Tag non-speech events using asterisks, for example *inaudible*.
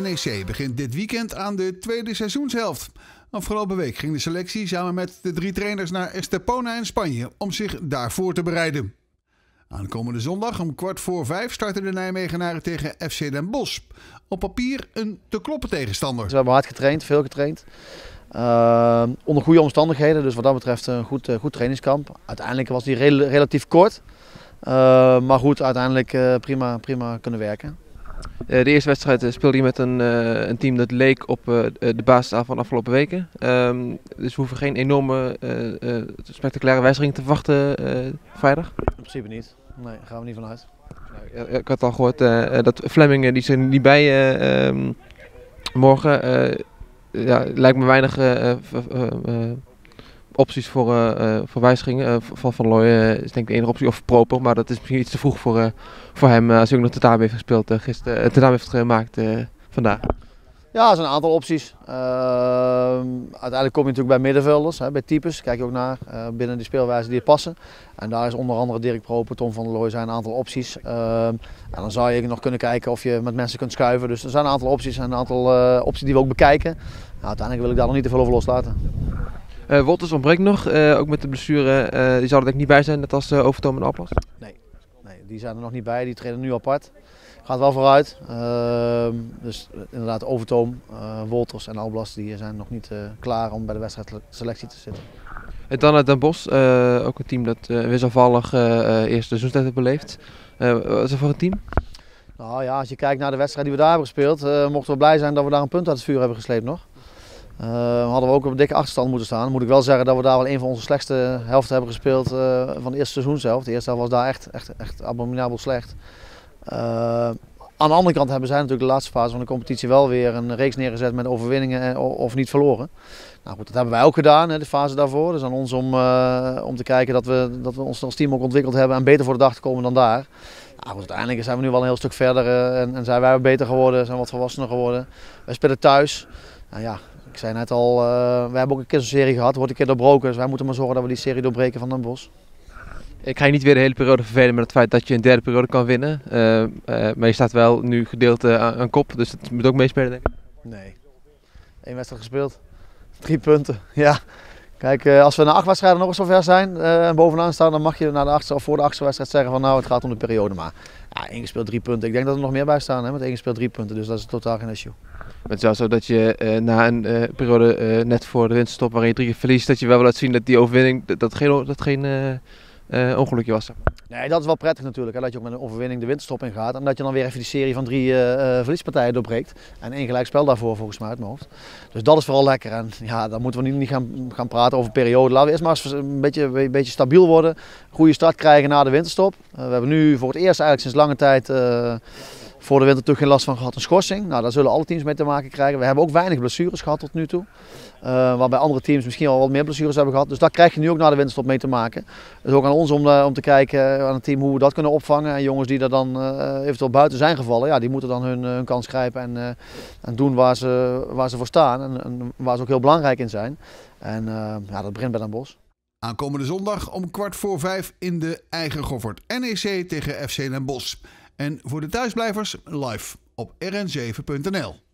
NEC begint dit weekend aan de tweede seizoenshelft. Afgelopen week ging de selectie samen met de drie trainers naar Estepona in Spanje om zich daarvoor te bereiden. Aankomende zondag om kwart voor vijf starten de Nijmegenaren tegen FC Den Bosch. Op papier een te kloppen tegenstander. We hebben hard getraind, veel getraind. Uh, onder goede omstandigheden, dus wat dat betreft een goed, uh, goed trainingskamp. Uiteindelijk was die rel relatief kort. Uh, maar goed, uiteindelijk prima, prima kunnen werken. De eerste wedstrijd speelde je met een, een, team dat leek op de basis van de afgelopen weken. Um, dus we hoeven geen enorme spectaculaire wijzigingen te verwachten vrijdag? In principe niet. Nee, daar gaan we niet vanuit. Nou, ik had al gehoord dat Fleming, die is er niet bij um, morgen ja, lijkt me weinig opties voor, voor wijzigingen. van Van Looy is denk ik de enige optie, of Proper, maar dat is misschien iets te vroeg voor, voor hem als hij ook nog tentamen heeft gespeeld gisteren, tentamen heeft gemaakt vandaag. Ja, er zijn een aantal opties. Uh, uiteindelijk kom je natuurlijk bij middenvelders, hè, bij types. Kijk je ook naar binnen die speelwijze die passen. En daar is onder andere Dirk Proper, Tom van der Looy zijn een aantal opties. Uh, en dan zou je nog kunnen kijken of je met mensen kunt schuiven. Dus er zijn een aantal opties en een aantal eh, opties die we ook bekijken. Nou, uiteindelijk wil ik daar nog niet te veel over loslaten. Uh, Wolters ontbreekt nog, ook met de blessure. die zou er denk ik niet bij zijn, net als Overtoom en Applas? Nee. nee, die zijn er nog niet bij. Die treden nu apart gaat wel vooruit. Uh, dus inderdaad, Overtoom, Wolters en Alblas die zijn nog niet klaar om bij de wedstrijdselectie te zitten. En dan uit Den Bosch, ook een team dat wisselvallig eerste seizoenstijd heeft beleefd. wat is er voor een team? Nou ja, als je kijkt naar de wedstrijd die we daar hebben gespeeld, mochten we blij zijn dat we daar een punt uit het vuur hebben gesleept nog. Hadden we ook op een dikke achterstand moeten staan. Moet ik wel zeggen dat we daar wel een van onze slechtste helften hebben gespeeld van de eerste seizoenshelft. De eerste helft was daar echt, echt, echt abominabel slecht. Uh, aan de andere kant hebben zij natuurlijk de laatste fase van de competitie wel weer een reeks neergezet met overwinningen of niet verloren. Nou goed, dat hebben wij ook gedaan, de fase daarvoor. Dus aan ons om, uh, om te kijken dat we, dat we ons als team ook ontwikkeld hebben en beter voor de dag te komen dan daar. Nou uiteindelijk zijn we nu wel een heel stuk verder uh, en, en, zijn wij beter geworden, zijn wat volwassener geworden. Wij spelen thuis. Nou ja, ik zei net al, wij hebben ook een keer zo'n serie gehad, wordt een keer doorbroken. Dus wij moeten maar zorgen dat we die serie doorbreken van Den Bosch. Ik ga je niet weer de hele periode vervelen met het feit dat je een derde periode kan winnen. Uh, uh, maar je staat wel nu gedeeld uh, aan, aan, kop, dus dat moet ook meespelen denk ik. Nee. Eén wedstrijd gespeeld. Drie punten. *laughs* Ja. Kijk, als we na acht wedstrijden nog eens zover zijn en bovenaan staan, dan mag je na de achtste, of voor de achtste wedstrijd zeggen van nou het gaat om de periode. Maar ja, één gespeeld drie punten. Ik denk dat er nog meer bij staan hè, met één gespeeld drie punten, dus dat is totaal geen issue. Het is wel zo dat je na een periode net voor de winterstop waarin je drie keer verliest, dat je wel laten zien dat die overwinning, dat, dat geen, ongelukje was. Nee, dat is wel prettig natuurlijk. Hè, dat je ook met een overwinning de winterstop in gaat. En dat je dan weer even die serie van drie verliespartijen doorbreekt. En één gelijkspel daarvoor volgens mij uit mijn hoofd. Dus dat is vooral lekker. En ja, dan moeten we niet, niet gaan, gaan praten over periode. Laten we eerst maar eens een beetje, een beetje stabiel worden. Goede start krijgen na de winterstop. We hebben nu voor het eerst eigenlijk sinds lange tijd voor de winter toch geen last van gehad, een schorsing. Nou, daar zullen alle teams mee te maken krijgen. We hebben ook weinig blessures gehad tot nu toe. Uh, waarbij andere teams misschien al wat meer blessures hebben gehad. Dus daar krijg je nu ook na de winterstop mee te maken. Dus ook aan ons om, uh, om te kijken aan het team hoe we dat kunnen opvangen. En jongens die er dan eventueel buiten zijn gevallen, ja, die moeten dan hun, hun kans grijpen en, en doen waar ze, waar ze voor staan. En, en, waar ze ook heel belangrijk in zijn. En ja, dat begint bij Den Bos. Aankomende zondag om kwart voor vijf in de eigen Goffert. NEC tegen FC Den Bosch. En voor de thuisblijvers live op rn7.nl.